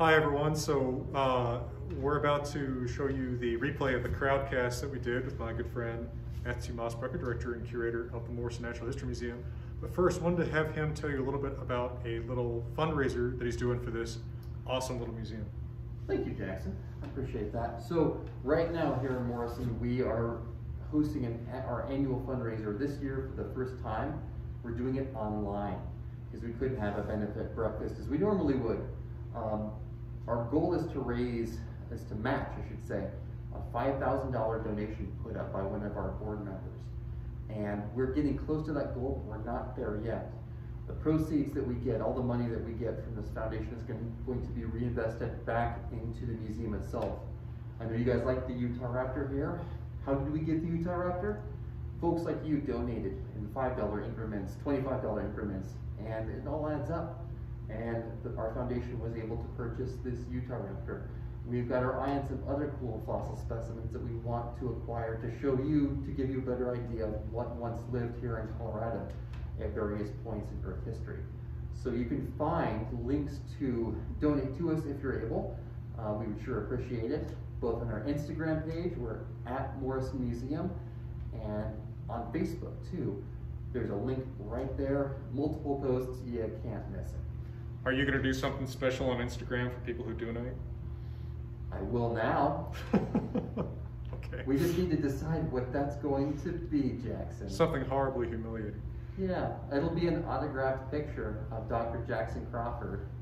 Hi everyone. So uh, we're about to show you the replay of the crowdcast that we did with my good friend Matthew Mossbrucker, director and curator of the Morrison Natural History Museum. But first, wanted to have him tell you a little bit about a little fundraiser that he's doing for this awesome little museum. Thank you, Jackson. I appreciate that. So right now here in Morrison, we are hosting an, our annual fundraiser this year for the first time. We're doing it online because we couldn't have a benefit breakfast as we normally would. Um, our goal is to raise, is to match, I should say, a $5,000 donation put up by one of our board members. And we're getting close to that goal, but we're not there yet. The proceeds that we get, all the money that we get from this foundation is going, to be reinvested back into the museum itself. I know you guys like the Utah Raptor here. How did we get the Utah Raptor? Folks like you donated in $5 increments, $25 increments, and it all adds up and the, our foundation was able to purchase this Utah Raptor. We've got our eye on some other cool fossil specimens that we want to acquire to show you, to give you a better idea of what once lived here in Colorado at various points in Earth history. So you can find links to donate to us if you're able. Uh, we would sure appreciate it, both on our Instagram page, we're at Morrison Museum, and on Facebook too. There's a link right there, multiple posts, you can't miss it. Are you going to do something special on Instagram for people who donate? I will now. okay. We just need to decide what that's going to be, Jackson. Something horribly humiliating. Yeah, it'll be an autographed picture of Dr. Jackson Crawford.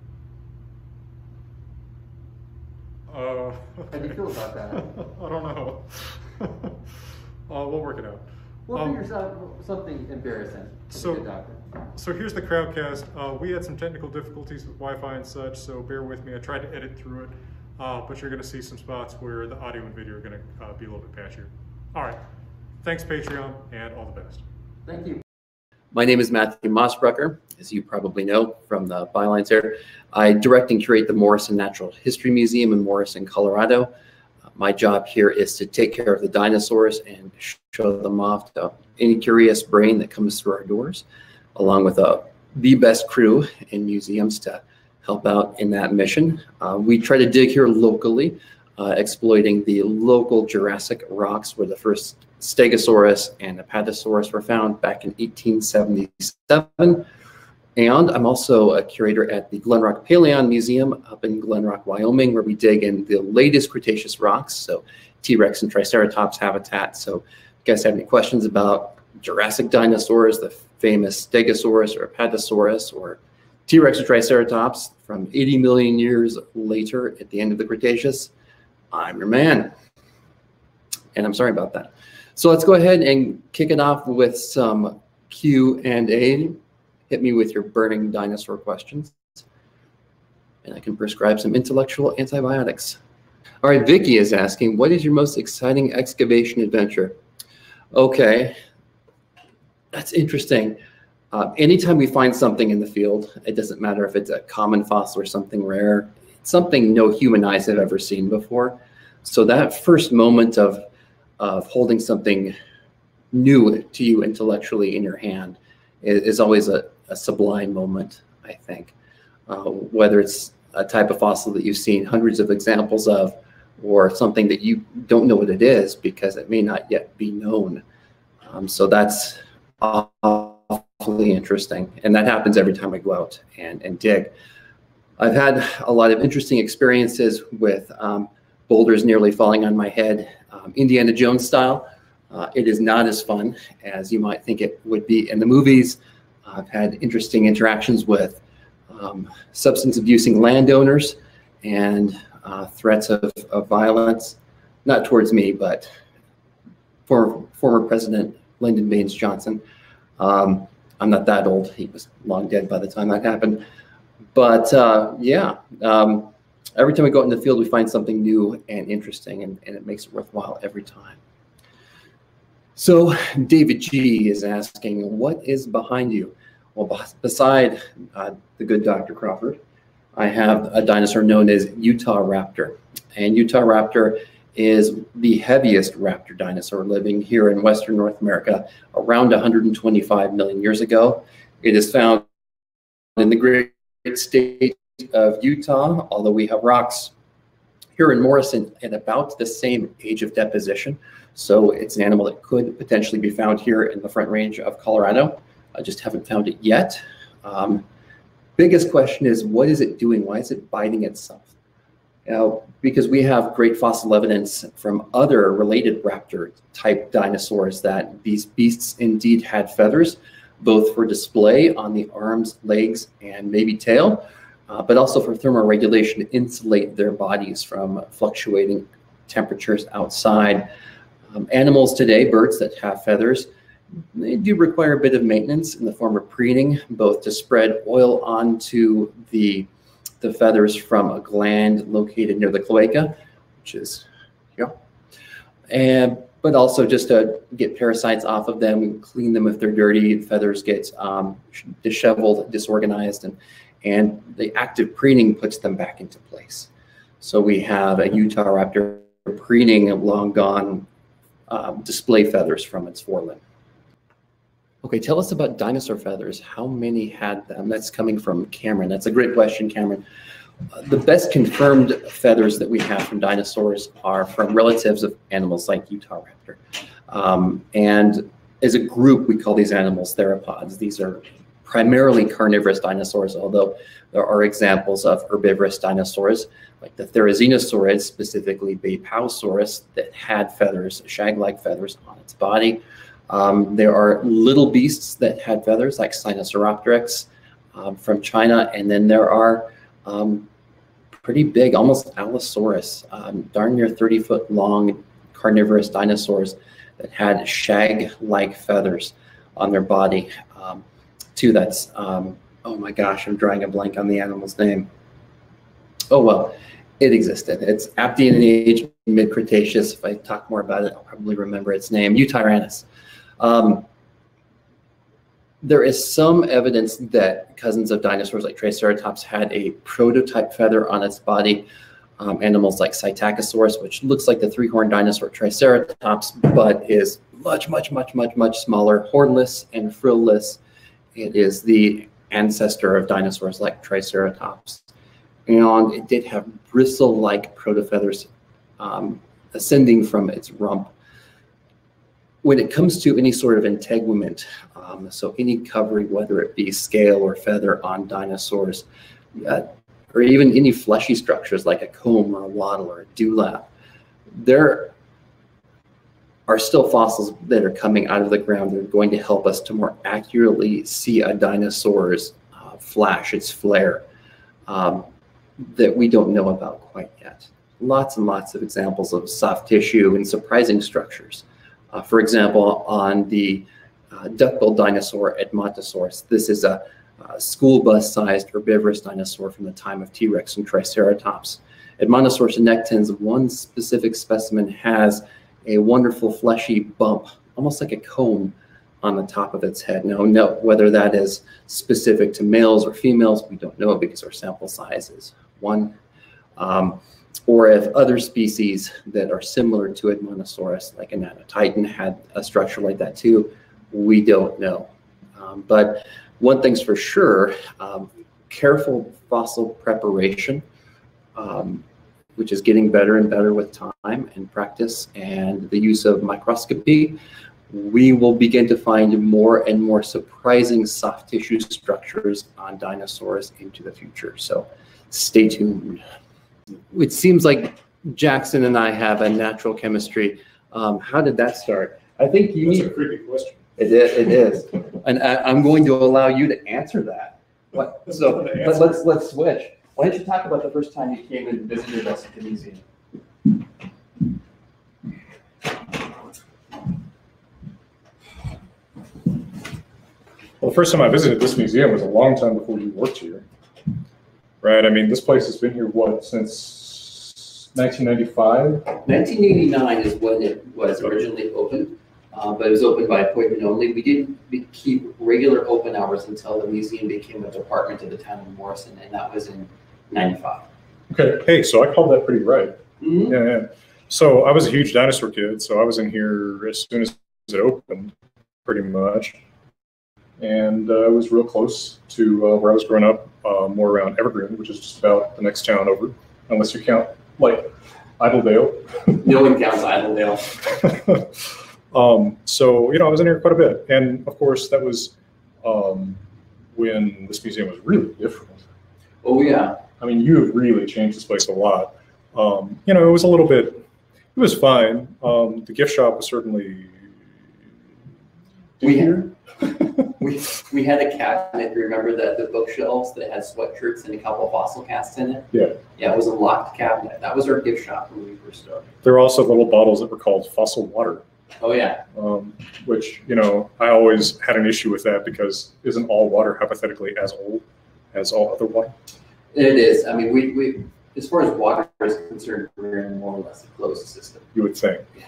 Uh, okay. How do you feel about that? I don't know. uh, we'll work it out. We'll um, figure something embarrassing. So, so here's the crowdcast. Uh, we had some technical difficulties with Wi-Fi and such, so bear with me. I tried to edit through it, uh, but you're going to see some spots where the audio and video are going to uh, be a little bit patchier. All right. Thanks, Patreon, and all the best. Thank you. My name is Matthew Mossbrucker, as you probably know from the bylines here. I direct and curate the Morrison Natural History Museum in Morrison, Colorado. My job here is to take care of the dinosaurs and show them off to any curious brain that comes through our doors, along with uh, the best crew in museums to help out in that mission. Uh, we try to dig here locally, uh, exploiting the local Jurassic rocks where the first Stegosaurus and Apatosaurus were found back in 1877. And I'm also a curator at the Glenrock Paleon Museum up in Glenrock, Wyoming, where we dig in the latest Cretaceous rocks, so T-Rex and Triceratops habitat. So if you guys have any questions about Jurassic dinosaurs, the famous Stegosaurus or Apatosaurus, or T-Rex or Triceratops from 80 million years later at the end of the Cretaceous, I'm your man. And I'm sorry about that. So let's go ahead and kick it off with some Q&A hit me with your burning dinosaur questions, and I can prescribe some intellectual antibiotics. All right, Vicky is asking, what is your most exciting excavation adventure? Okay, that's interesting. Uh, anytime we find something in the field, it doesn't matter if it's a common fossil or something rare, something no human eyes have ever seen before. So that first moment of, of holding something new to you intellectually in your hand is, is always a, a sublime moment, I think. Uh, whether it's a type of fossil that you've seen hundreds of examples of, or something that you don't know what it is because it may not yet be known. Um, so that's awfully interesting. And that happens every time I go out and, and dig. I've had a lot of interesting experiences with um, boulders nearly falling on my head, um, Indiana Jones style. Uh, it is not as fun as you might think it would be in the movies. I've had interesting interactions with um, substance abusing landowners and uh, threats of, of, violence, not towards me, but for former President Lyndon Baines Johnson. Um, I'm not that old. He was long dead by the time that happened. But uh, yeah, um, every time we go out in the field, we find something new and interesting, and, and it makes it worthwhile every time. So David G is asking, what is behind you? Well, beside uh, the good Dr. Crawford, I have a dinosaur known as Utah Raptor. And Utah Raptor is the heaviest raptor dinosaur living here in Western North America around 125 million years ago. It is found in the Great state of Utah, although we have rocks here in Morrison at about the same age of deposition. So it's an animal that could potentially be found here in the Front Range of Colorado. I just haven't found it yet. Um, biggest question is, what is it doing? Why is it biting itself? Now, because we have great fossil evidence from other related raptor type dinosaurs that these beasts indeed had feathers, both for display on the arms, legs, and maybe tail, uh, but also for thermoregulation to insulate their bodies from fluctuating temperatures outside. Um, animals today, birds that have feathers, they do require a bit of maintenance in the form of preening, both to spread oil onto the the feathers from a gland located near the cloaca, which is here, and but also just to get parasites off of them, clean them if they're dirty. Feathers get um, disheveled, disorganized, and and the active preening puts them back into place. So we have a Utah raptor preening long gone um, display feathers from its forelimb. Okay, tell us about dinosaur feathers. How many had them? That's coming from Cameron. That's a great question, Cameron. Uh, the best confirmed feathers that we have from dinosaurs are from relatives of animals like Utahraptor. Um, and as a group, we call these animals theropods. These are primarily carnivorous dinosaurs, although there are examples of herbivorous dinosaurs, like the Therizinosaurids, specifically Beipiaosaurus, that had feathers, shag-like feathers on its body. Um, there are little beasts that had feathers, like Sinosauropteryx um, from China, and then there are um, pretty big, almost Allosaurus, um, darn near 30 foot long carnivorous dinosaurs that had shag-like feathers on their body. Um, two that's, um, oh my gosh, I'm drawing a blank on the animal's name. Oh well, it existed. It's Aptian age, mid-Cretaceous. If I talk more about it, I'll probably remember its name, Yutyrannus. Um, there is some evidence that cousins of dinosaurs like Triceratops had a prototype feather on its body. Um, animals like Psittacosaurus, which looks like the three-horned dinosaur Triceratops, but is much, much, much, much, much smaller, hornless and frillless. It is the ancestor of dinosaurs like Triceratops. And it did have bristle-like protofeathers um, ascending from its rump when it comes to any sort of integument, um, so any covering, whether it be scale or feather on dinosaurs, uh, or even any fleshy structures like a comb or a wattle or a dewlap, there are still fossils that are coming out of the ground that are going to help us to more accurately see a dinosaur's uh, flash, its flare, um, that we don't know about quite yet. Lots and lots of examples of soft tissue and surprising structures. Uh, for example, on the uh, duck-billed dinosaur Edmontosaurus, this is a, a school bus-sized herbivorous dinosaur from the time of T-Rex and Triceratops. Edmontosaurus annectens, one specific specimen has a wonderful fleshy bump, almost like a cone on the top of its head. Now, note whether that is specific to males or females, we don't know because our sample size is one. Um, or if other species that are similar to Edmontosaurus, like Titan, had a structure like that too, we don't know. Um, but one thing's for sure, um, careful fossil preparation, um, which is getting better and better with time and practice and the use of microscopy, we will begin to find more and more surprising soft tissue structures on dinosaurs into the future. So stay tuned it seems like Jackson and I have a natural chemistry. Um, how did that start? I think you That's need. a creepy question. It is, it is. And I, I'm going to allow you to answer that. What, so, but let's, let's switch. Why don't you talk about the first time you came and visited us at the museum? Well, the first time I visited this museum was a long time before you worked here. Right? I mean, this place has been here, what, since 1995? 1989 is when it was originally opened, uh, but it was opened by appointment only. We didn't keep regular open hours until the museum became a department of the town of Morrison, and that was in 95. Okay, hey, so I called that pretty right. Mhm. Yeah, yeah. So I was a huge dinosaur kid, so I was in here as soon as it opened, pretty much. And uh, I was real close to uh, where I was growing up uh, more around Evergreen, which is just about the next town over, unless you count like Idledale. No one counts Idledale. um, so, you know, I was in here quite a bit. And of course, that was um, when this museum was really different. Oh, yeah. I mean, you have really changed this place a lot. Um, you know, it was a little bit, it was fine. Um, the gift shop was certainly. We- here. We, we had a cabinet, remember the, the bookshelves that had sweatshirts and a couple of fossil casts in it? Yeah. Yeah, it was a locked cabinet. That was our gift shop when we first started. there were also little bottles that were called fossil water. Oh, yeah. um, which you know I always had an issue with that because isn't all water hypothetically as old as all other water? It is. I mean, we, we, as far as water is concerned, we're in more or less a closed system. You would think. Yeah.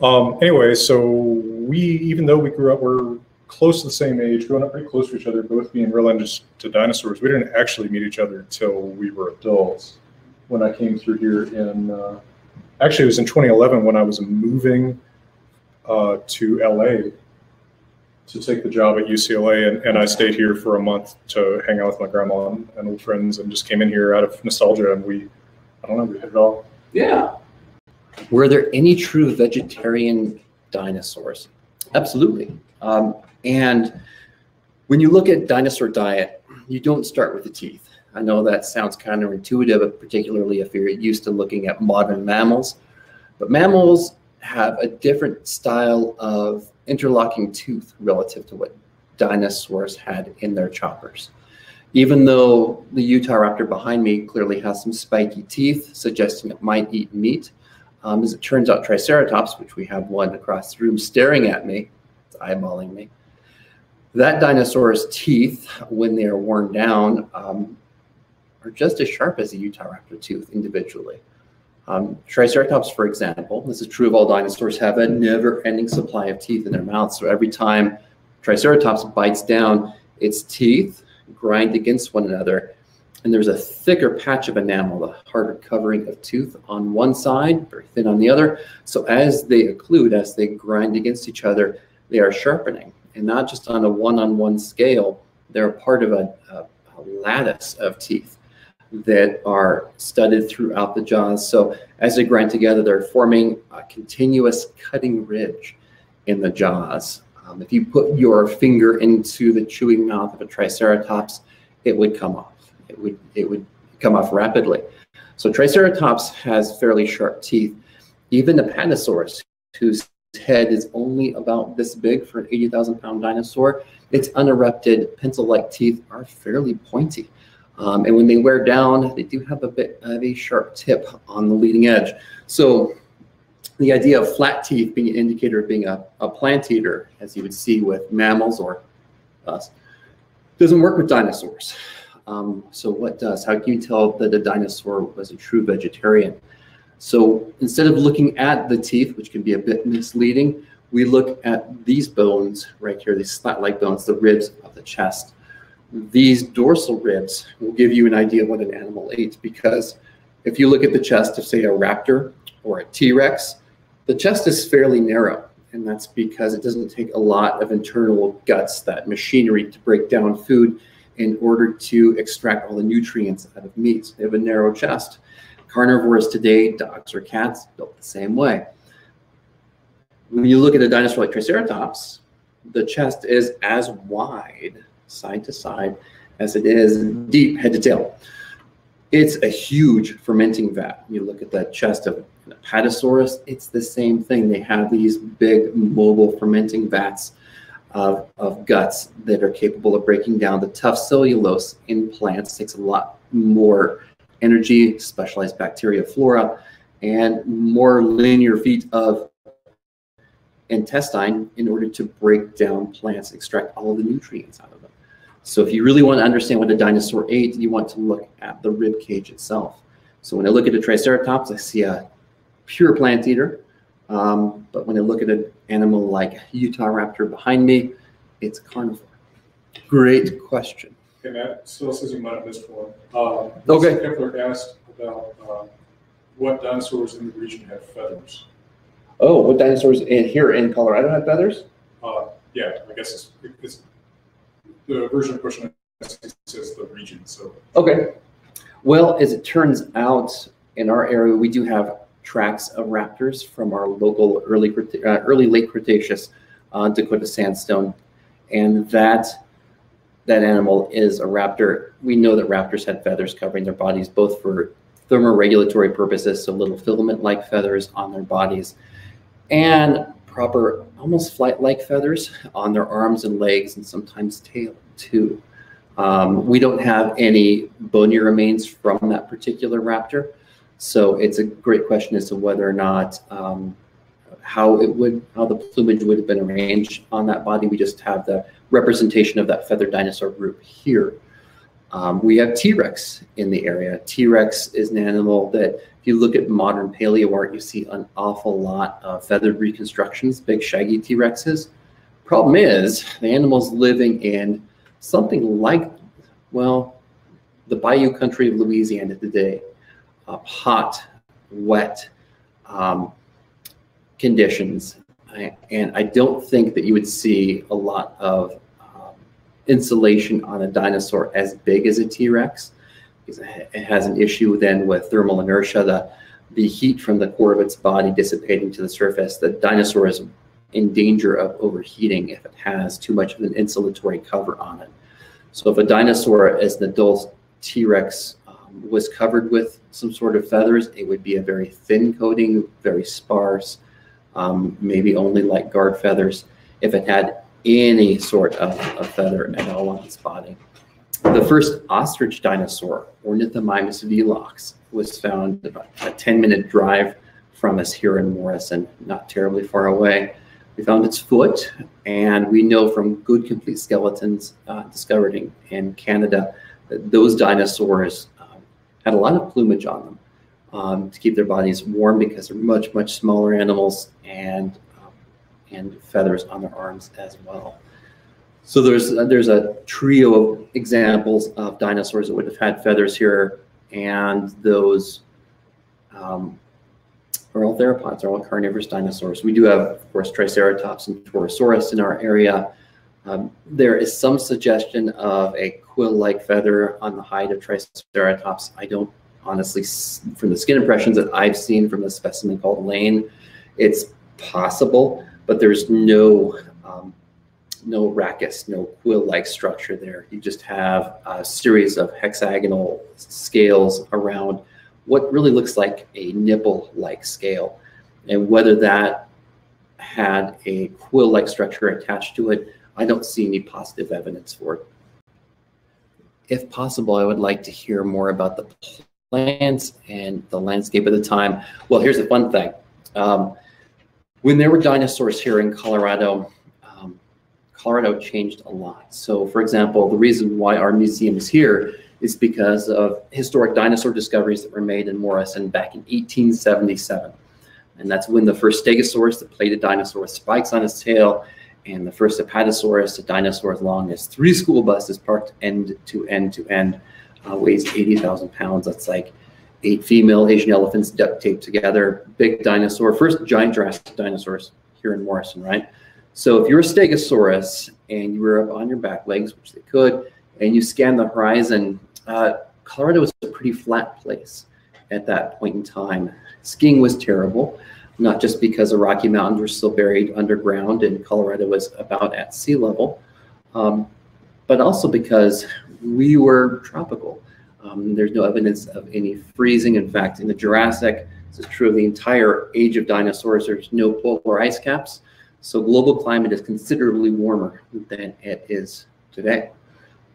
Um, anyway, so we even though we grew up, we're close to the same age, growing up pretty close to each other, both being real into to dinosaurs. We didn't actually meet each other until we were adults. When I came through here in, uh, actually it was in 2011 when I was moving uh, to LA to take the job at UCLA, and, and I stayed here for a month to hang out with my grandma and, old friends, and just came in here out of nostalgia, and we, I don't know, we hit it all. Yeah. Were there any true vegetarian dinosaurs? Absolutely. Um, and when you look at dinosaur diet, you don't start with the teeth. I know that sounds counterintuitive, particularly if you're used to looking at modern mammals. But mammals have a different style of interlocking tooth relative to what dinosaurs had in their choppers. Even though the Utah raptor behind me clearly has some spiky teeth, suggesting it might eat meat, um, as it turns out, Triceratops, which we have one across the room staring at me, it's eyeballing me. That dinosaur's teeth, when they are worn down, um, are just as sharp as a Utah raptor tooth individually. Um, Triceratops, for example, this is true of all dinosaurs, have a never-ending supply of teeth in their mouth. So every time Triceratops bites down, its teeth grind against one another, and there's a thicker patch of enamel, the harder covering of tooth on one side, very thin on the other. So as they occlude, as they grind against each other, they are sharpening, and not just on a one-on-one scale. They're part of a, a, a lattice of teeth that are studded throughout the jaws. So as they grind together, they're forming a continuous cutting ridge in the jaws. Um, if you put your finger into the chewing mouth of a Triceratops, it would come off. It would it would come off rapidly. So Triceratops has fairly sharp teeth. Even Apatosaurus, whose head is only about this big for an 80,000 pound dinosaur, its unerupted pencil-like teeth are fairly pointy. Um, and when they wear down, they do have a bit of a sharp tip on the leading edge. So the idea of flat teeth being an indicator of being a, a plant eater, as you would see with mammals or us, doesn't work with dinosaurs. Um, so what does? How can you tell that a dinosaur was a true vegetarian? So instead of looking at the teeth, which can be a bit misleading, we look at these bones right here, these slat-like bones, the ribs of the chest. These dorsal ribs will give you an idea of what an animal ate because if you look at the chest of, say, a raptor or a T-Rex, the chest is fairly narrow. And that's because it doesn't take a lot of internal guts, that machinery to break down food in order to extract all the nutrients out of meat. They have a narrow chest. Carnivores today, dogs or cats, built the same way. When you look at a dinosaur like Triceratops, the chest is as wide side to side as it is deep head to tail. It's a huge fermenting vat. You look at the chest of an Apatosaurus, it's the same thing. They have these big mobile fermenting vats of, of guts that are capable of breaking down the tough cellulose in plants. It takes a lot more energy, specialized bacteria, flora, and more linear feet of intestine in order to break down plants, extract all the nutrients out of them. So if you really want to understand what a dinosaur ate, you want to look at the rib cage itself. So when I look at a Triceratops, I see a pure plant eater. Um, but when I look at an animal like Utah raptor behind me, it's carnivore. Great question. Okay, Matt still says you might have missed one. Um, Okay. Mr. Kepler asked about um, what dinosaurs in the region have feathers. Oh, what dinosaurs in, here in Colorado have feathers? Uh, yeah, I guess it's, it's the version of question says the region. So Okay. Well, as it turns out, in our area, we do have tracks of raptors from our local early, uh, early late Cretaceous uh, Dakota sandstone, and that that animal is a raptor. We know that raptors had feathers covering their bodies, both for thermoregulatory purposes, so little filament-like feathers on their bodies, and proper, almost flight-like feathers on their arms and legs, and sometimes tail too. Um, we don't have any bony remains from that particular raptor, so it's a great question as to whether or not um, how it would, how the plumage would have been arranged on that body. We just have the representation of that feathered dinosaur group here. Um, we have T-Rex in the area. T-Rex is an animal that, if you look at modern paleo art, you see an awful lot of feathered reconstructions, big shaggy T-Rexes. Problem is, the animal's living in something like, well, the bayou country of Louisiana today. Uh, hot, wet um, conditions. I, and I don't think that you would see a lot of um, insulation on a dinosaur as big as a T-Rex. Because it has an issue then with thermal inertia, the, the heat from the core of its body dissipating to the surface. The dinosaur is in danger of overheating if it has too much of an insulatory cover on it. So if a dinosaur as an adult T-Rex was covered with some sort of feathers, it would be a very thin coating, very sparse, um, maybe only like guard feathers. If it had any sort of, of feather at all on its body. The first ostrich dinosaur, Ornithomimus velox, was found about a 10 minute drive from us here in Morrison, not terribly far away. We found its foot, and we know from good complete skeletons uh, discovered in, in, Canada that those dinosaurs had a lot of plumage on them um, to keep their bodies warm because they're much, much smaller animals and, um, and feathers on their arms as well. So there's there's a trio of examples of dinosaurs that would have had feathers here, and those um, are all theropods, are all carnivorous dinosaurs. We do have, of course, Triceratops and Torosaurus in our area. Um, there is some suggestion of a quill-like feather on the hide of Triceratops. I don't honestly, from the skin impressions that I've seen from the specimen called Lane, it's possible, but there's no um, no rachis, no quill-like structure there. You just have a series of hexagonal scales around what really looks like a nipple-like scale. And whether that had a quill-like structure attached to it, I don't see any positive evidence for it. If possible, I would like to hear more about the plants and the landscape at the time. Well, here's the fun thing. Um, when there were dinosaurs here in Colorado, um, Colorado changed a lot. So for example, the reason why our museum is here is because of historic dinosaur discoveries that were made in Morrison back in 1877. And that's when the first Stegosaurus, the plated dinosaur with spikes on its tail, and the first Apatosaurus, a dinosaur as long as three school buses parked end to end to end, uh, weighs 80,000 pounds. That's like eight female Asian elephants duct taped together. Big dinosaur, first giant Jurassic dinosaurs here in Morrison, right? So if you're a Stegosaurus and you were up on your back legs, which they could, and you scan the horizon, uh, Colorado was a pretty flat place at that point in time. Skiing was terrible, not just because the Rocky Mountains were still buried underground and Colorado was about at sea level, um, but also because we were tropical. Um, there's no evidence of any freezing. In fact, in the Jurassic, this is true of the entire age of dinosaurs, there's no polar ice caps. So global climate is considerably warmer than it is today.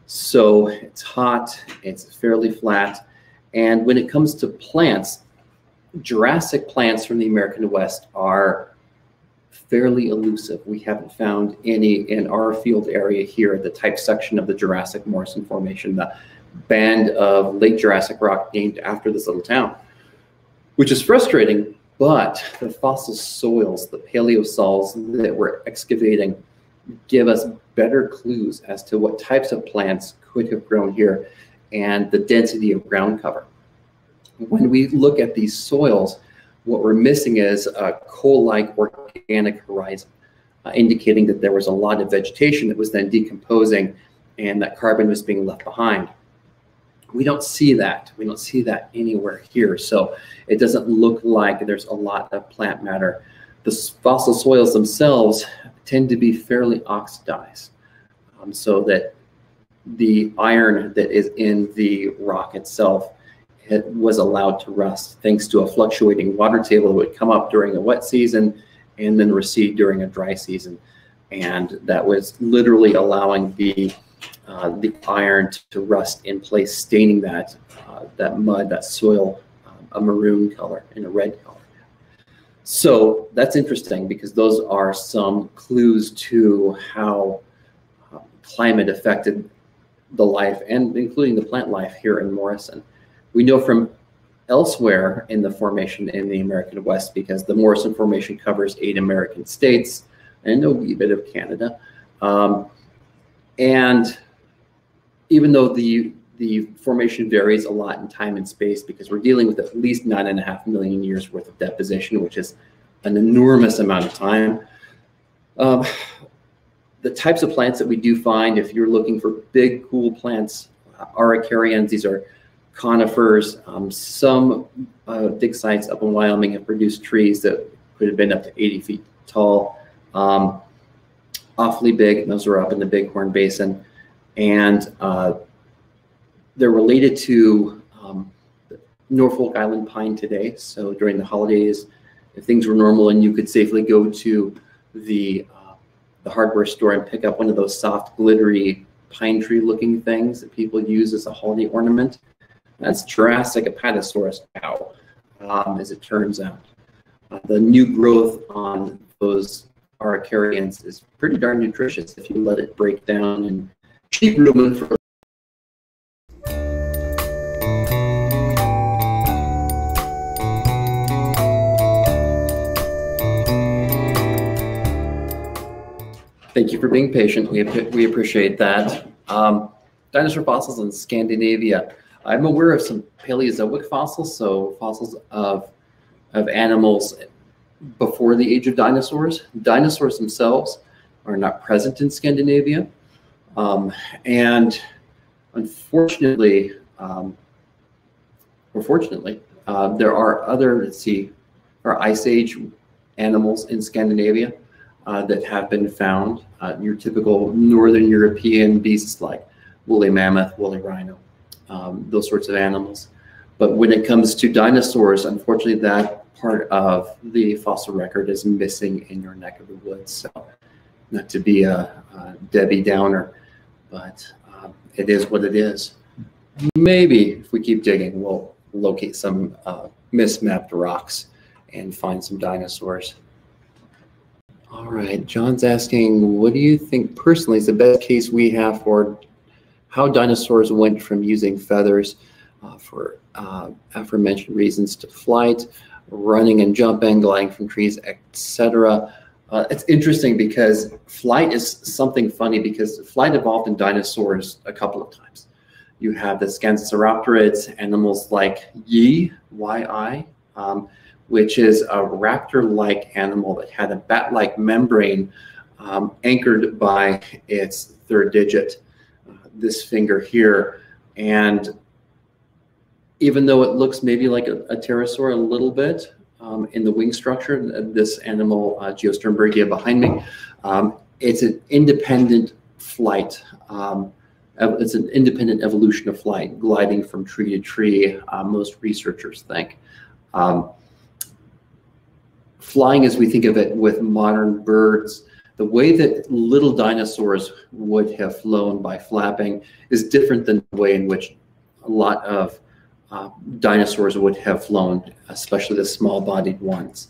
So it's hot, it's fairly flat. And when it comes to plants, Jurassic plants from the American West are fairly elusive. We haven't found any in our field area here, at the type section of the Jurassic Morrison Formation, the band of late Jurassic rock named after this little town, which is frustrating, but the fossil soils, the paleosols that we're excavating give us better clues as to what types of plants could have grown here and the density of ground cover. When we look at these soils, what we're missing is a coal-like organic horizon, uh, indicating that there was a lot of vegetation that was then decomposing and that carbon was being left behind. We don't see that. We don't see that anywhere here. So it doesn't look like there's a lot of plant matter. The fossil soils themselves tend to be fairly oxidized um, so that the iron that is in the rock itself it was allowed to rust thanks to a fluctuating water table that would come up during a wet season and then recede during a dry season. And that was literally allowing the uh, the iron to rust in place, staining that uh, that mud, that soil, um, a maroon color and a red color. So that's interesting because those are some clues to how uh, climate affected the life and including the plant life here in Morrison. We know from elsewhere in the formation in the American West because the Morrison Formation covers eight American states and a wee bit of Canada. Um, and even though the the formation varies a lot in time and space because we're dealing with at least nine and a half million years worth of deposition, which is an enormous amount of time. Um, the types of plants that we do find, if you're looking for big, cool plants, uh, araucarians, these are conifers. Um, some uh, dig sites up in Wyoming have produced trees that could have been up to 80 feet tall. Um, awfully big. And Those are up in the Bighorn Basin. And uh, they're related to um, Norfolk Island pine today. So during the holidays, if things were normal and you could safely go to the uh, the hardware store and pick up one of those soft, glittery pine tree looking things that people use as a holiday ornament, that's Jurassic Apatosaurus cow, um, as it turns out. Uh, the new growth on those araucarians is pretty darn nutritious if you let it break down and keep room for Thank you for being patient. We, we appreciate that. Um, dinosaur fossils in Scandinavia. I'm aware of some Paleozoic fossils, so fossils of, of animals before the age of dinosaurs. Dinosaurs themselves are not present in Scandinavia. Um, and unfortunately, um, or fortunately, uh, there are other, let's see, are ice age animals in Scandinavia uh, that have been found. Uh, your typical Northern European beasts like woolly mammoth, woolly rhino, um, those sorts of animals. But when it comes to dinosaurs, unfortunately, that part of the fossil record is missing in your neck of the woods. So, not to be a, a Debbie Downer, but um, it is what it is. Maybe if we keep digging, we'll locate some uh, mismapped rocks and find some dinosaurs. All right, John's asking, what do you think personally is the best case we have for how dinosaurs went from using feathers uh, for uh, aforementioned reasons to flight, running and jumping, gliding from trees, etc. Uh, it's interesting because flight is something funny because flight evolved in dinosaurs a couple of times. You have the Scansoriopterygids, animals like Yi, Y-I, um, which is a raptor-like animal that had a bat-like membrane um, anchored by its third digit this finger here. And even though it looks maybe like a, a pterosaur a little bit um, in the wing structure, this animal, uh, Geosternbergia behind me, um, it's an independent flight. Um, it's an independent evolution of flight, gliding from tree to tree, uh, most researchers think. Um, flying as we think of it with modern birds the way that little dinosaurs would have flown by flapping is different than the way in which a lot of uh, dinosaurs would have flown, especially the small-bodied ones,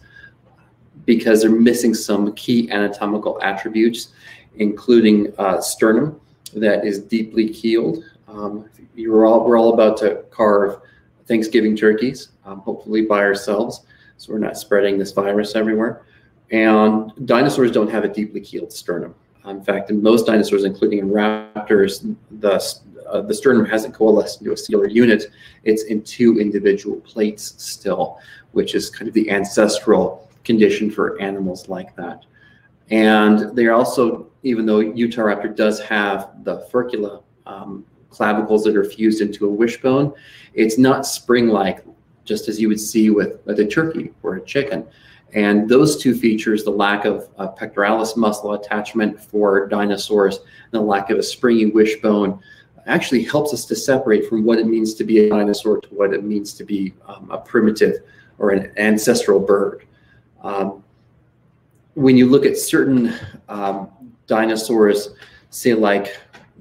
because they're missing some key anatomical attributes, including uh, sternum that is deeply keeled. Um, you're all, we're all about to carve Thanksgiving turkeys, um, hopefully by ourselves, so we're not spreading this virus everywhere. And dinosaurs don't have a deeply keeled sternum. In fact, in most dinosaurs, including in raptors, the, uh, the sternum hasn't coalesced into a singular unit. It's in two individual plates still, which is kind of the ancestral condition for animals like that. And they're also, even though Utahraptor does have the furcula um, clavicles that are fused into a wishbone. It's not spring-like, just as you would see with, with a turkey or a chicken. And those two features, the lack of uh, pectoralis muscle attachment for dinosaurs and the lack of a springy wishbone, actually helps us to separate from what it means to be a dinosaur to what it means to be um, a primitive or an ancestral bird. Um, when you look at certain um, dinosaurs, say like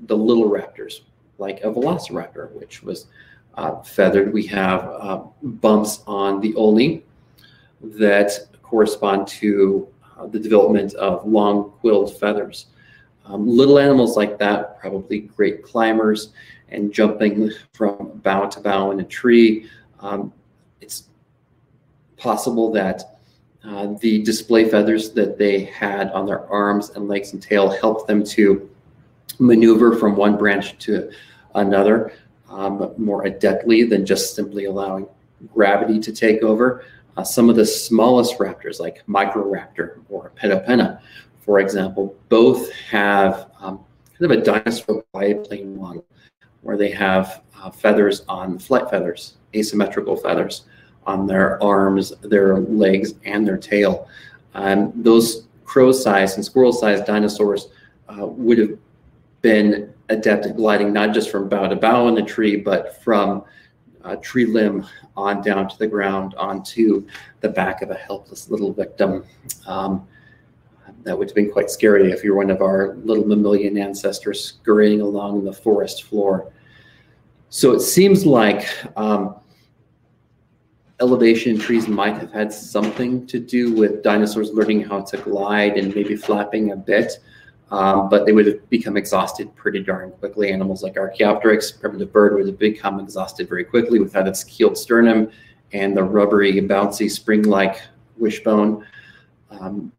the little raptors, like a velociraptor, which was uh, feathered, we have uh, bumps on the ulni that correspond to uh, the development of long quilled feathers. Um, little animals like that, probably great climbers and jumping from bough to bough in a tree. Um, it's possible that uh, the display feathers that they had on their arms and legs and tail helped them to maneuver from one branch to another um, more adeptly than just simply allowing gravity to take over. Uh, some of the smallest raptors, like Microraptor or Pedopenna, for example, both have um, kind of a dinosaur biplane model where they have uh, feathers on flight feathers, asymmetrical feathers on their arms, their legs, and their tail. Um, those crow-sized and squirrel-sized dinosaurs uh, would have been adept at gliding not just from bough to bough in the tree, but from a tree limb on down to the ground onto the back of a helpless little victim. Um, that would have been quite scary if you're one of our little mammalian ancestors scurrying along the forest floor. So it seems like um, elevation trees might have had something to do with dinosaurs learning how to glide and maybe flapping a bit, um, but they would have become exhausted pretty darn quickly. Animals like Archaeopteryx, primitive bird, would have become exhausted very quickly without its keeled sternum and the rubbery, bouncy, spring-like wishbone. Um,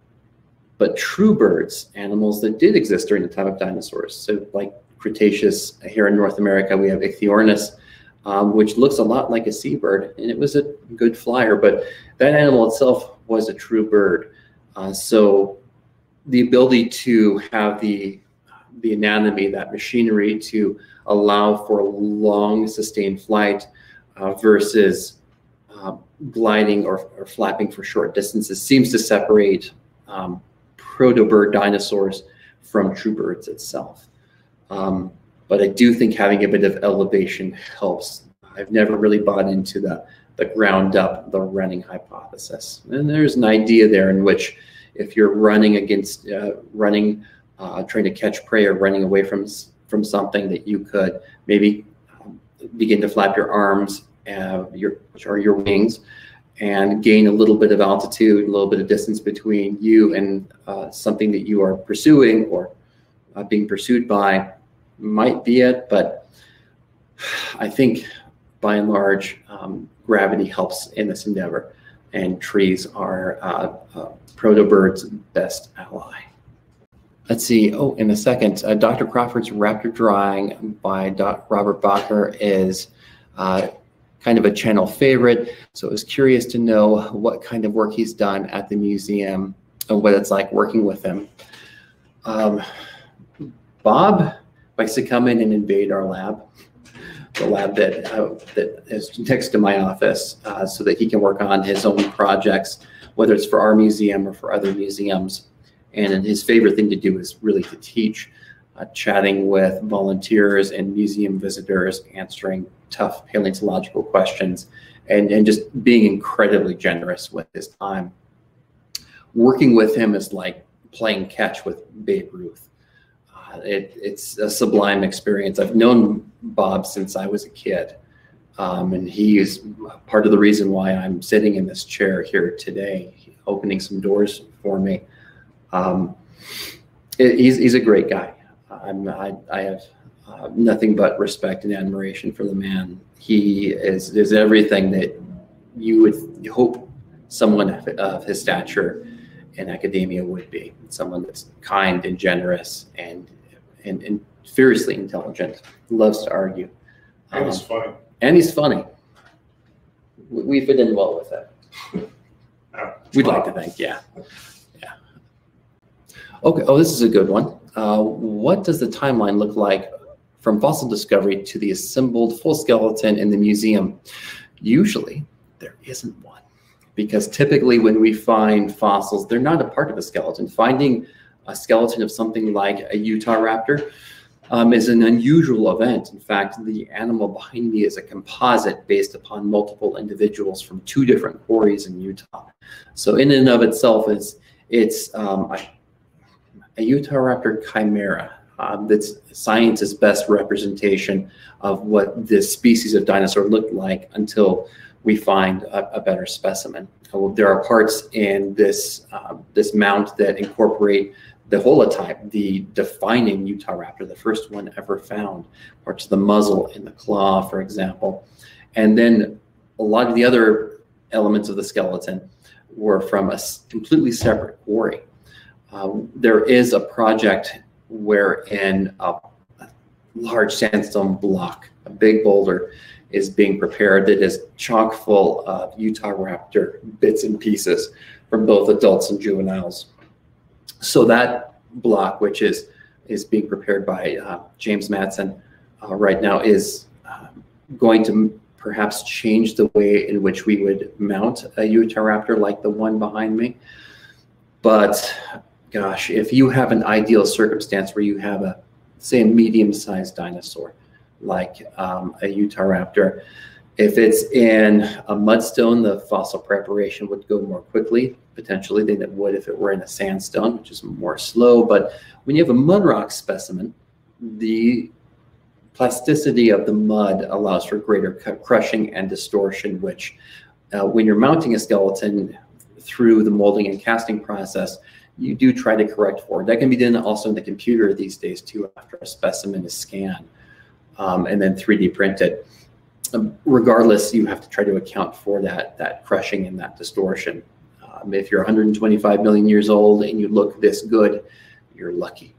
but true birds, animals that did exist during the time of dinosaurs, so like Cretaceous here in North America, we have Ichthyornis, um, which looks a lot like a seabird, and it was a good flyer, but that animal itself was a true bird. Uh, so the ability to have the the anatomy, that machinery to allow for long sustained flight uh, versus uh, gliding or, or, flapping for short distances seems to separate um, proto-bird dinosaurs from true birds itself. Um, but I do think having a bit of elevation helps. I've never really bought into the, the ground up, the running hypothesis. And there's an idea there in which if you're running against, uh, running, uh, trying to catch prey or running away from, from something that you could maybe um, begin to flap your arms, uh, your, or your wings, and gain a little bit of altitude, a little bit of distance between you and uh, something that you are pursuing or uh, being pursued by might be it, but I think by and large, um, gravity helps in this endeavor, and trees are uh, uh, proto-bird's best ally. Let's see. Oh, in a second, uh, Dr. Crawford's raptor drawing by Dr. Robert Bakker is uh, kind of a channel favorite. So I was curious to know what kind of work he's done at the museum and what it's like working with him. Um, Bob likes to come in and invade our lab, the lab that uh, that is next to my office, uh, so that he can work on his own projects, whether it's for our museum or for other museums. And his favorite thing to do is really to teach, uh, chatting with volunteers and museum visitors, answering tough paleontological questions, and, and just being incredibly generous with his time. Working with him is like playing catch with Babe Ruth it, it's a sublime experience. I've known Bob since I was a kid. Um, and he is part of the reason why I'm sitting in this chair here today, opening some doors for me. Um, it, he's, he's a great guy. I'm, I, I have uh, nothing but respect and admiration for the man. He is, is everything that you would hope someone of his stature in academia would be. Someone that's kind and generous and and, and fiercely intelligent. Loves to argue. And he's um, funny. And he's funny. We, we fit in well with that. We'd like to think, yeah. Yeah. Okay. Oh, this is a good one. Uh, what does the timeline look like from fossil discovery to the assembled full skeleton in the museum. Usually, there isn't one because typically when we find fossils, they're not a part of a skeleton. Finding a skeleton of something like a Utahraptor um, is an unusual event. In fact, the animal behind me is a composite based upon multiple individuals from two different quarries in Utah. So in and of itself, it's, it's um, a, a Utahraptor chimera. Um, that's science's best representation of what this species of dinosaur looked like until we find a, a better specimen. There are parts in this, uh, this mount that incorporate the holotype, the defining Utahraptor, the first one ever found, parts of the muzzle and the claw, for example. And then a lot of the other elements of the skeleton were from a completely separate quarry. Um, there is a project wherein a large sandstone block, a big boulder, is being prepared that is chock full of Utahraptor bits and pieces from both adults and juveniles. So that block, which is is being prepared by uh, James Matson uh, right now, is uh, going to perhaps change the way in which we would mount a Utahraptor like the one behind me. But gosh, if you have an ideal circumstance where you have a, say, a medium-sized dinosaur, like um, a Utahraptor, if it's in a mudstone, the fossil preparation would go more quickly, potentially, than it would if it were in a sandstone, which is more slow. But when you have a mud rock specimen, the plasticity of the mud allows for greater crushing and distortion, which uh, when you're mounting a skeleton through the molding and casting process, you do try to correct for. That can be done also in the computer these days too, after a specimen is scanned um, and then 3D printed regardless, you have to try to account for that that crushing and that distortion. Um, if you're 125 million years old and you look this good, you're lucky.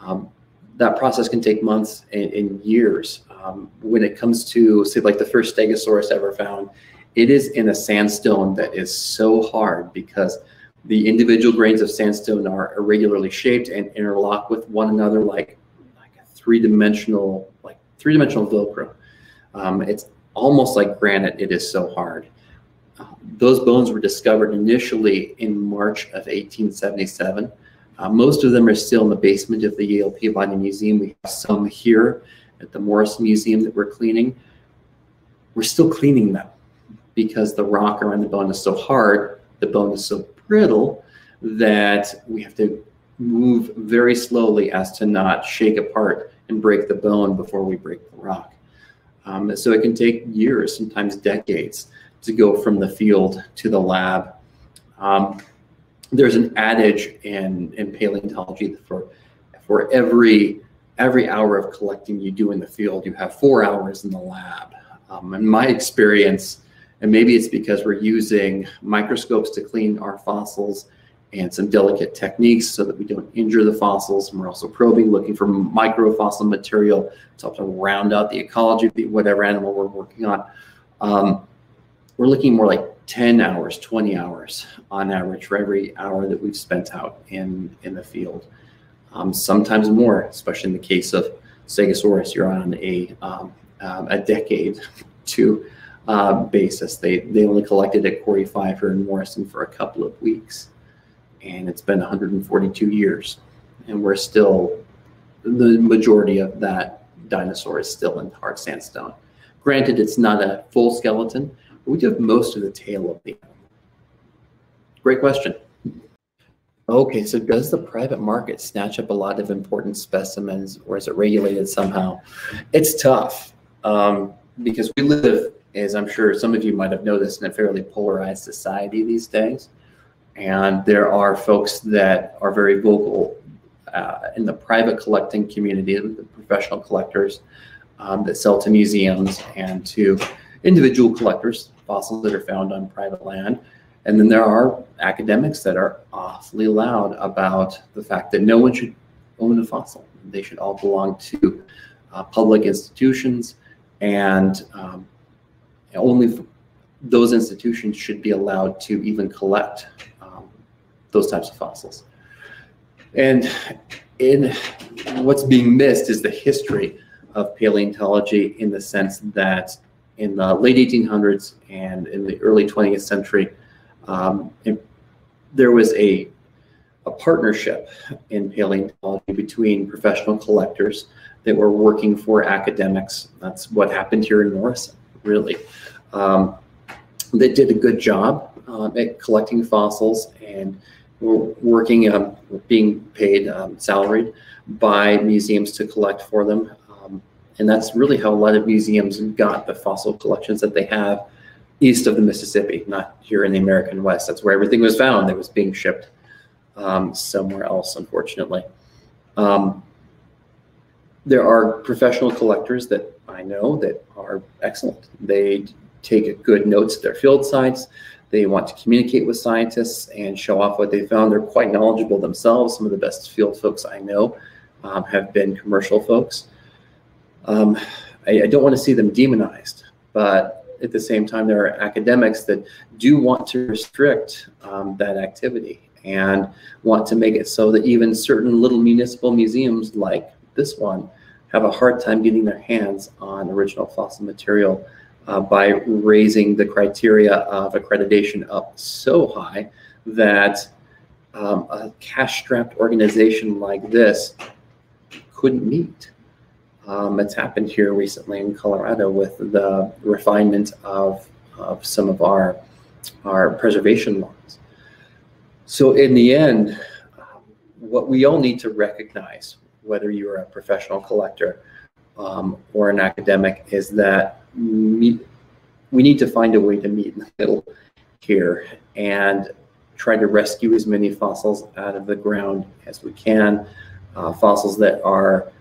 Um, that process can take months and, and years. Um, when it comes to, say, like the first Stegosaurus ever found, it is in a sandstone that is so hard because the individual grains of sandstone are irregularly shaped and interlock with one another like like a three-dimensional like three-dimensional Velcro. Um, it's almost like granite, it is so hard. Uh, those bones were discovered initially in March of 1877. Uh, most of them are still in the basement of the Yale Peabody Museum. We have some here at the Morrison Museum that we're cleaning. We're still cleaning them because the rock around the bone is so hard, the bone is so brittle that we have to move very slowly as to not shake apart and break the bone before we break the rock. Um, so it can take years, sometimes decades, to go from the field to the lab. Um, there's an adage in, in paleontology for for every every hour of collecting you do in the field, you have four hours in the lab. Um, in my experience, and maybe it's because we're using microscopes to clean our fossils and some delicate techniques so that we don't injure the fossils. And we're also probing, looking for microfossil material to help to round out the ecology of whatever animal we're working on. Um, we're looking more like 10 hours, 20 hours on average for every hour that we've spent out in, in the field. Um, sometimes more, especially in the case of Stegosaurus, you're on a, um, um, a decade to uh, basis. They, they only collected at Quarry 5 here in Morrison for a couple of weeks and it's been 142 years, and we're still the majority of that dinosaur is still in hard sandstone. Granted, it's not a full skeleton, but we do have most of the tail of the animal. Great question. Okay, so does the private market snatch up a lot of important specimens or is it regulated somehow? It's tough um, because we live, as I'm sure some of you might have noticed, in a fairly polarized society these days. And there are folks that are very vocal uh, in the private collecting community, the professional collectors um, that sell to museums and to individual collectors, fossils that are found on private land. And then there are academics that are awfully loud about the fact that no one should own a fossil. They should all belong to uh, public institutions and um, only those institutions should be allowed to even collect those types of fossils. And in what's being missed is the history of paleontology in the sense that in the late 1800s and in the early 20th century, um, there was a, a partnership in paleontology between professional collectors that were working for academics. That's what happened here in Morrison, really. Um, they did a good job um, at collecting fossils and were working, um, being paid um, salaried by museums to collect for them. Um, and that's really how a lot of museums got the fossil collections that they have east of the Mississippi, not here in the American West. That's where everything was found that was being shipped um, somewhere else, unfortunately. Um, there are professional collectors that I know that are excellent. They take good notes at their field sites. They want to communicate with scientists and show off what they found. They're quite knowledgeable themselves. Some of the best field folks I know um, have been commercial folks. Um, I, I, don't want to see them demonized, but at the same time, there are academics that do want to restrict um, that activity and want to make it so that even certain little municipal museums like this one have a hard time getting their hands on original fossil material uh, by raising the criteria of accreditation up so high that um, a cash-strapped organization like this couldn't meet. Um, it's happened here recently in Colorado with the refinement of, of some of our, our preservation laws. So in the end, um, what we all need to recognize, whether you're a professional collector um, or an academic, is that we need to find a way to meet in the middle here and try to rescue as many fossils out of the ground as we can. Uh, fossils that are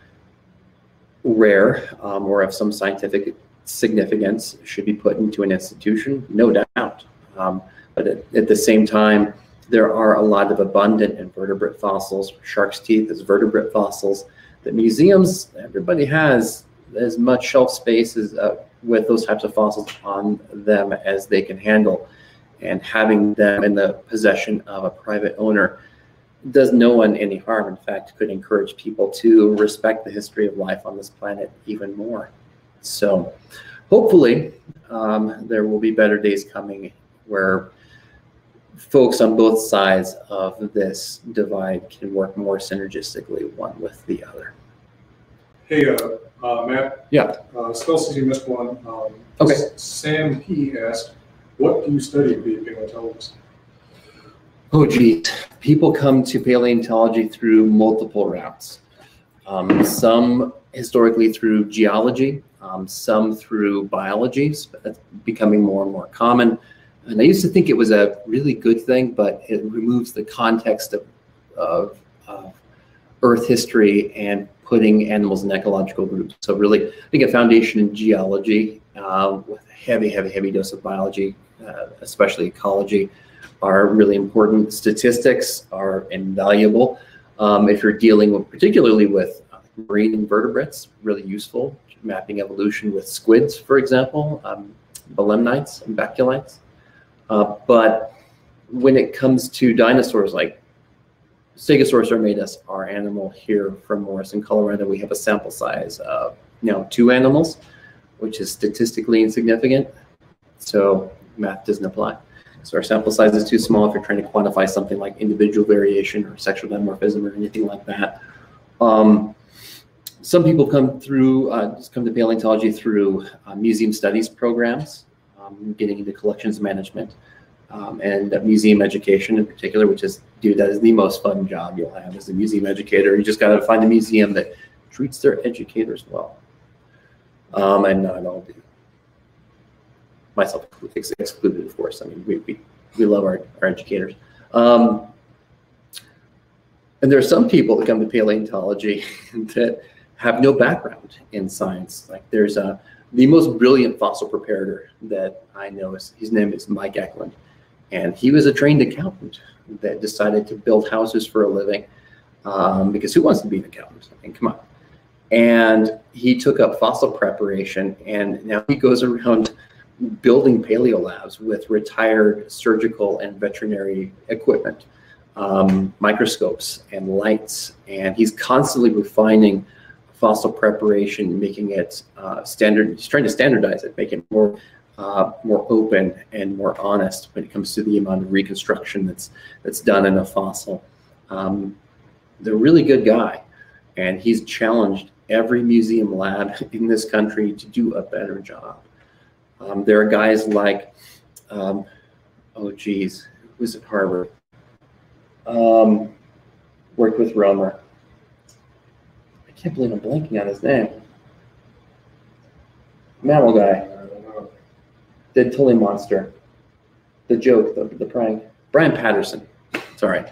rare um, or of some scientific significance should be put into an institution, no doubt. Um, but at, at, the same time, there are a lot of abundant invertebrate fossils, shark's teeth as vertebrate fossils, that museums, everybody has as much shelf space as, uh, with those types of fossils on them as they can handle. And having them in the possession of a private owner does no one any harm. In fact, could encourage people to respect the history of life on this planet even more. So hopefully um, there will be better days coming where folks on both sides of this divide can work more synergistically one with the other. Hey, uh, uh, Matt. Yeah. Uh, spell you missed one. Um, okay. Sam P asked, "What do you study to be a paleontologist?" Oh, geez. People come to paleontology through multiple routes. Um, some historically through geology, um, some through biology. That's becoming more and more common. And I used to think it was a really good thing, but it removes the context of, of, of Earth history and putting animals in ecological groups. So really, I think a foundation in geology uh, with a heavy, heavy, heavy dose of biology, uh, especially ecology, are really important. Statistics are invaluable. Um, if you're dealing with, particularly with uh, marine invertebrates, really useful. Mapping evolution with squids, for example, um, belemnites and baculites. Uh, but when it comes to dinosaurs like Stegosaurus armatus, our animal here from Morrison, Colorado, we have a sample size of you know two animals, which is statistically insignificant. So math doesn't apply. So our sample size is too small if you're trying to quantify something like individual variation or sexual dimorphism or anything like that. Um, some people come through, uh, come to paleontology through uh, museum studies programs, um, getting into collections management um, and museum education in particular, which is, dude, that is the most fun job you'll have as a museum educator. You just got to find a museum that treats their educators well. Um, and not all do. Myself excluded, of course. I mean, we, we, we love our, our educators. Um, and there are some people that come to paleontology that have no background in science. Like there's a, the most brilliant fossil preparator that I know is, his name is Mike Eklund. And he was a trained accountant that decided to build houses for a living um, because who wants to be an accountant? I mean, come on. And he took up fossil preparation and now he goes around building paleo labs with retired surgical and veterinary equipment, um, microscopes and lights. And he's constantly refining fossil preparation, making it uh, standard, he's trying to standardize it, make it more uh, more open and more honest when it comes to the amount of reconstruction that's that's done in a fossil. Um, they're a really good guy, and he's challenged every museum lab in this country to do a better job. Um, there are guys like, um, oh geez, who's at Harvard? Um, worked with Romer. I can't believe I'm blanking on his name. Mammal guy. The Tully Monster. The joke, the, the prank. Bryan Patterson. Sorry.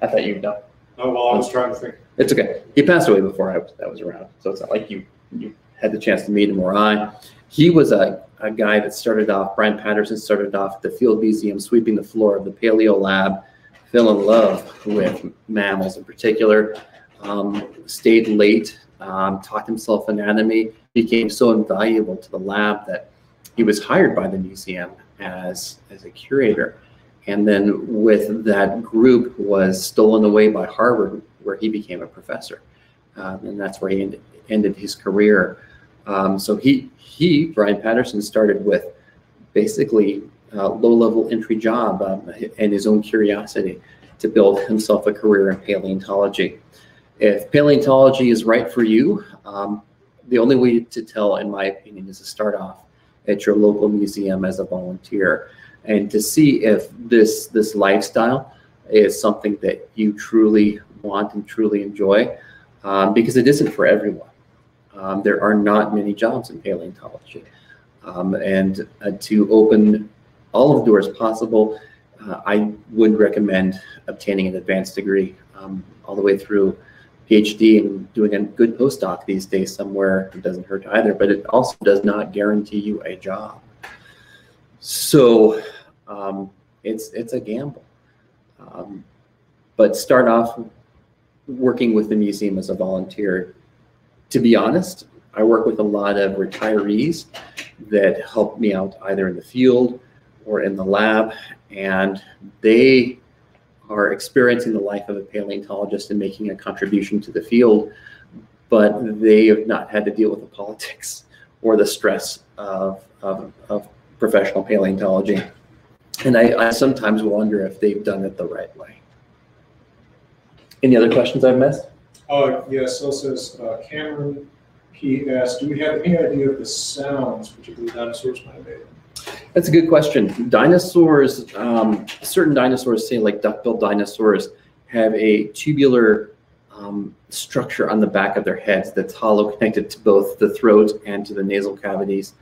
I thought you'd know. Oh, well, I was trying to think. It's okay. He passed away before I was, I was around, so it's not like you you had the chance to meet him or I. He was a, a guy that started off. Bryan Patterson started off at the Field Museum, sweeping the floor of the Paleo Lab. Fell in love with mammals in particular. Um, stayed late. Um, taught himself anatomy. Became so invaluable to the lab that he was hired by the museum as as a curator and then with that group was stolen away by Harvard, where he became a professor, um, and that's where he ended, ended his career. Um, so he he Bryan Patterson started with basically a low-level entry job um, and his own curiosity to build himself a career in paleontology. If paleontology is right for you, um, the only way to tell, in my opinion, is to start off at your local museum as a volunteer and to see if this this lifestyle is something that you truly want and truly enjoy um, because it isn't for everyone. Um, there are not many jobs in paleontology. Um, and uh, to open all of the doors possible uh, i would recommend obtaining an advanced degree um, all the way through phd and doing a good postdoc these days somewhere it doesn't hurt either but it also does not guarantee you a job so um, it's it's a gamble. Um, but start off working with the museum as a volunteer. To be honest, I work with a lot of retirees that help me out either in the field or in the lab, and they are experiencing the life of a paleontologist and making a contribution to the field, but they have not had to deal with the politics or the stress of, of, of professional paleontology. And I, I sometimes wonder if they've done it the right way. Any other questions I've missed? Uh, yes, so says uh, Cameron P. asked, do we have any idea of the sounds particularly dinosaurs might have made? That's a good question. Dinosaurs, um, certain dinosaurs, say like duck-billed dinosaurs, have a tubular um, structure on the back of their heads that's hollow connected to both the throat and to the nasal cavities.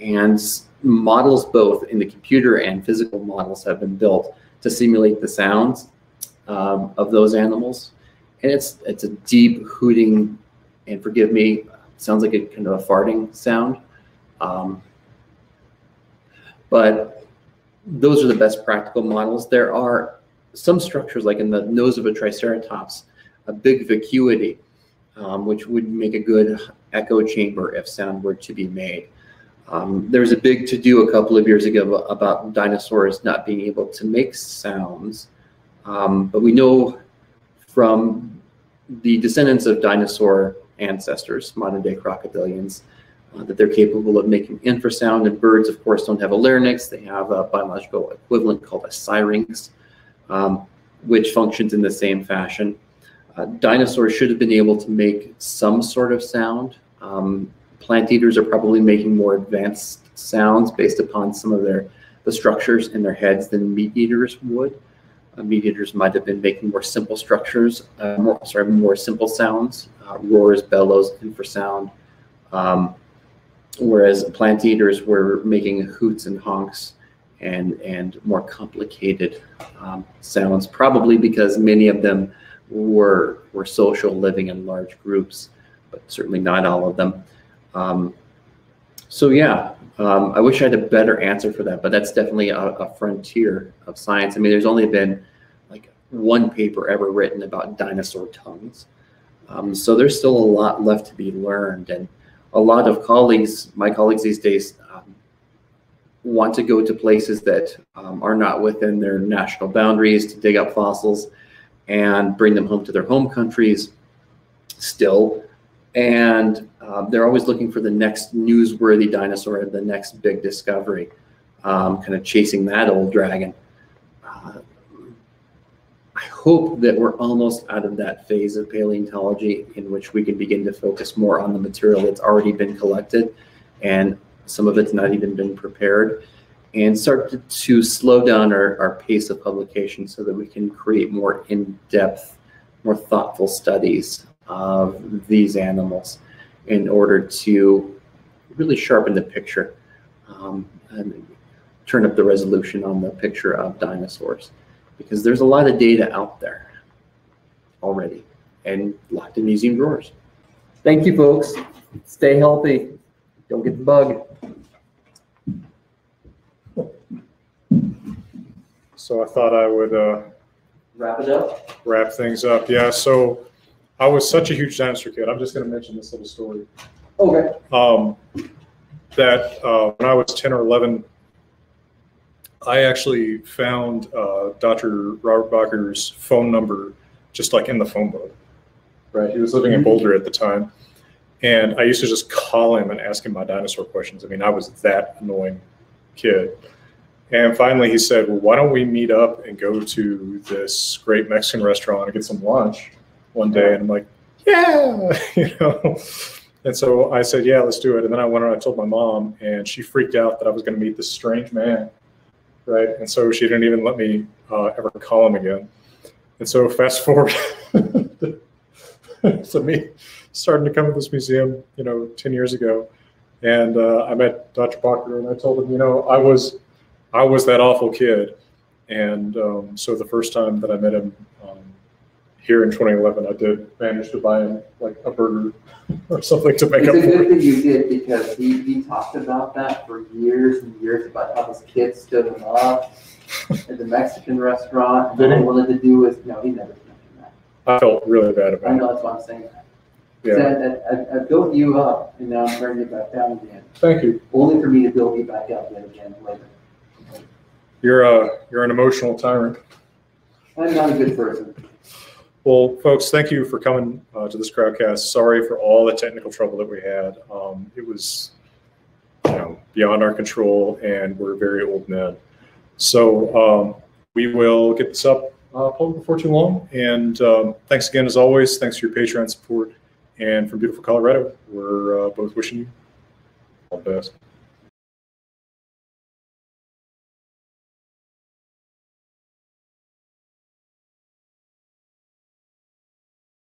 And models both in the computer and physical models have been built to simulate the sounds um, of those animals. And it's it's a deep hooting, and forgive me, sounds like a kind of a farting sound. Um, but those are the best practical models. There are some structures, like in the nose of a triceratops, a big vacuity, um, which would make a good echo chamber if sound were to be made. Um, there was a big to do a couple of years ago about dinosaurs not being able to make sounds. Um, but we know from the descendants of dinosaur ancestors, modern day crocodilians, uh, that they're capable of making infrasound. And birds, of course, don't have a larynx, they have a biological equivalent called a syrinx, um, which functions in the same fashion. Uh, dinosaurs should have been able to make some sort of sound. Um, Plant eaters are probably making more advanced sounds based upon some of their the structures in their heads than meat eaters would. Uh, meat eaters might have been making more simple structures, uh, more sorry, more simple sounds, uh, roars, bellows, infrasound. Um, whereas plant eaters were making hoots and honks and and more complicated um, sounds, probably because many of them were were social, living in large groups, but certainly not all of them. Um, so yeah, um, I wish I had a better answer for that, but that's definitely a, a, frontier of science. I mean, there's only been like one paper ever written about dinosaur tongues. Um, so there's still a lot left to be learned. And a lot of colleagues, my colleagues these days, um, want to go to places that um, are not within their national boundaries to dig up fossils and bring them home to their home countries. Still, And uh, they're always looking for the next newsworthy dinosaur, the next big discovery, um, kind of chasing that old dragon. I hope that we're almost out of that phase of paleontology in which we can begin to focus more on the material that's already been collected and some of it's not even been prepared and start to, to slow down our, our pace of publication so that we can create more in-depth, more thoughtful studies of these animals in order to really sharpen the picture um, and turn up the resolution on the picture of dinosaurs because there's a lot of data out there already and locked in museum drawers. Thank you, folks. Stay healthy. Don't get the bug. So I thought I would uh, Wrap it up. wrap things up. Yeah, so I was such a huge dinosaur kid. I'm just going to mention this little story. Okay. Um, that uh, when I was 10 or 11, I actually found uh, Dr. Robert Bakker's phone number just like in the phone book. Right, he was living in Boulder at the time, and I used to just call him and ask him my dinosaur questions. I mean, I was that annoying kid. And finally, he said, "Well, why don't we meet up and go to this great Mexican restaurant and get some lunch one day?" And I'm like, "Yeah," you know. And so I said, "Yeah, let's do it." And then I went and I told my mom, and she freaked out that I was going to meet this strange man, right? And so she didn't even let me uh, ever call him again. And so fast forward to me starting to come to this museum, you know, 10 years ago. And uh, I met Dr. Bakker and I told him, you know, I was, I was that awful kid. And um, so the first time that I met him here in 2011, I did manage to buy him like a burger or something to make It's up a for good it. thing you did because he, he talked about that for years and years about how his kids stood him up at the Mexican restaurant. And Did all he? wanted to do was, no, he never mentioned that. I felt really bad I about it. know that's why I'm saying that. Yeah. I, I, I built you up and now I'm turning you back down again, Thank you. only for me to build you back up yet again later. You're a, you're an emotional tyrant. I'm not a good person. Well, folks, thank you for coming uh, to this crowdcast. Sorry for all the technical trouble that we had. Um, it was, you know, beyond our control, and we're very old men. So um, we will get this up uh, probably before too long. And um, thanks again, as always. Thanks for your Patreon support. And from beautiful Colorado, we're uh, both wishing you all the best.